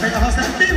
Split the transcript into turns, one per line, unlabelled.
ペンを放せ